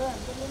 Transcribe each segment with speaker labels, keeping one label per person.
Speaker 1: 何だこれ。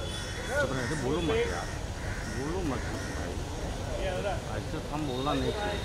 Speaker 2: चुप रहे थे बोलो मत यार बोलो मत भाई तो हम बोलना नहीं चाहिए